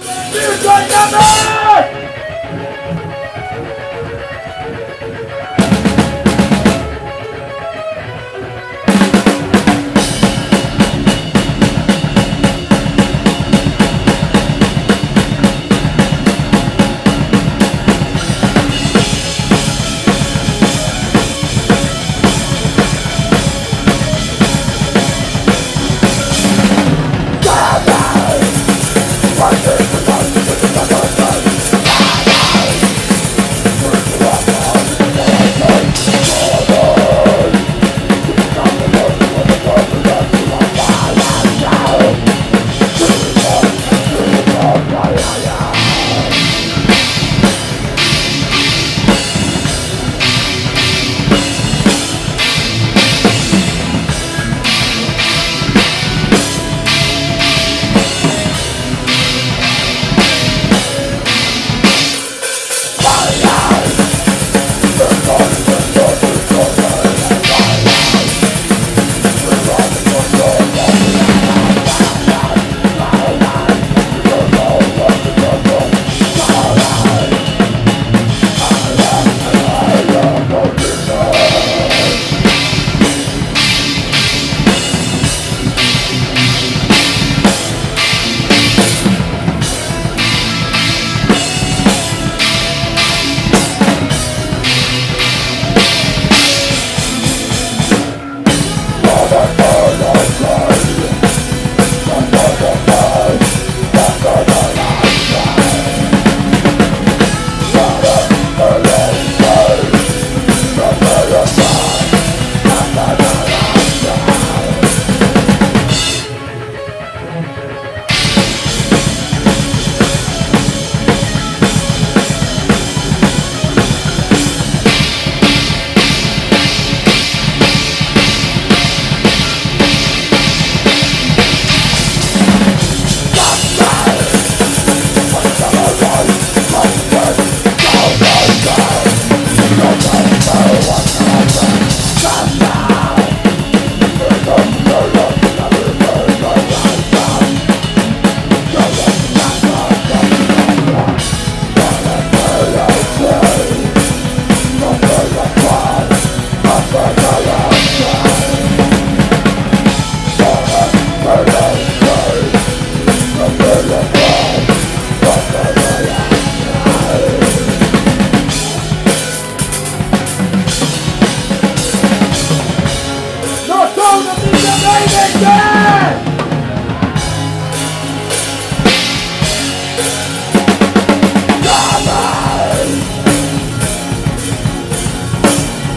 闭嘴他们！Show.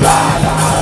Father